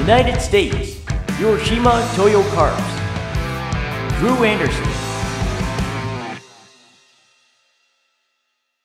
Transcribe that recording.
United States, Hiroshima Toyo Cars. Drew Anderson,